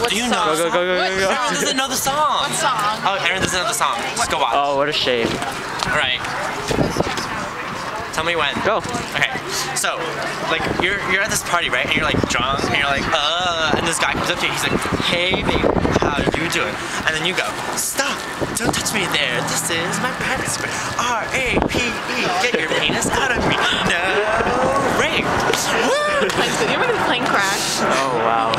What Do you song? know? Go, go, go, go, go, go. Erin doesn't know the song. What song? Oh, Erin doesn't know the song. Just go watch. Oh, what a shame. All right. Tell me when. Go. Okay, so like you're you're at this party, right? And you're like drunk, and you're like, uh, and this guy comes up to you. He's like, Hey, babe, how you doing? And then you go, Stop! Don't touch me there. This is my private space. R A P E. Get your penis out of me. No rape. Woo! Like, so you really playing Crash. Oh,